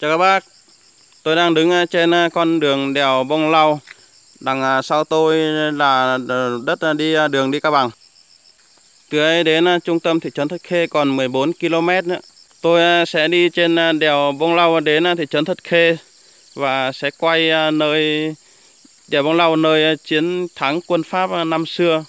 Chào các bác, tôi đang đứng ờ, trên ờ, con đường đèo Bông Lau. Đằng ờ, sau tôi là đất đi đường đi Cao Bằng. Từ đây đến trung tâm thị trấn Thất Khê còn 14 km nữa. Tôi sẽ đi trên đèo Bông Lau đến thị trấn Thất Khê Và sẽ quay nơi đèo Bông Lau nơi chiến thắng quân Pháp năm xưa.